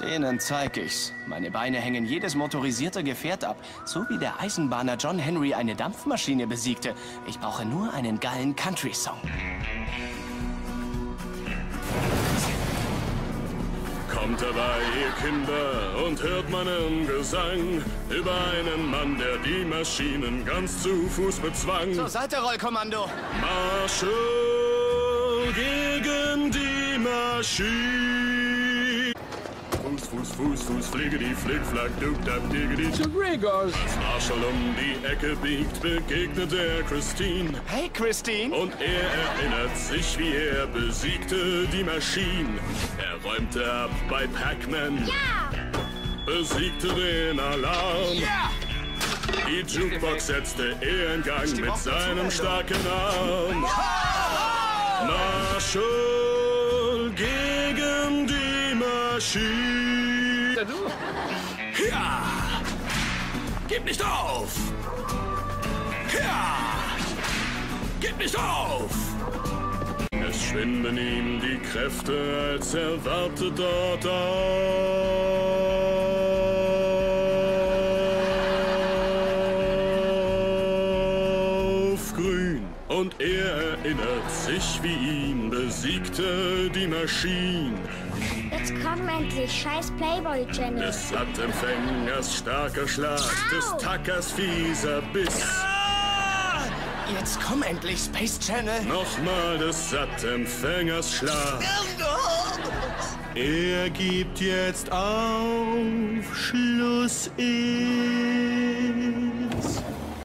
Denen zeig ich's. Meine Beine hängen jedes motorisierte Gefährt ab, so wie der Eisenbahner John Henry eine Dampfmaschine besiegte. Ich brauche nur einen geilen Country-Song. Kommt dabei, ihr Kinder, und hört meinen Gesang über einen Mann, der die Maschinen ganz zu Fuß bezwang. Zur Seite, Rollkommando! Marsche gegen die Maschine. Fuß, Fuß, Fuß, Fuß, fliege die Flick, Flack, Duck, Dab, Diggity. Zu Gregors. Als Marshall um die Ecke biegt, begegnet er Christine. Hey, Christine! Und er erinnert sich, wie er besiegte die Maschine. Er räumte ab bei Pac-Man, Ja! besiegte den Alarm. Ja! Die Jukebox setzte er in Gang mit seinem starken Arm. Marshall gegen die Maschine. Ja, du. Ja! Gib nicht auf! Ja! Gib nicht auf! Es schwinden ihm die Kräfte, als er wartet dort auf Und er erinnert sich, wie ihn besiegte die Maschine. Jetzt komm endlich, scheiß Playboy Channel. Des Sattempfängers starker Schlag, des Au! Tackers fieser Biss. Ah! Jetzt komm endlich, Space Channel! Nochmal des Sattempfängers Schlag. Er gibt jetzt auf, Schluss ist.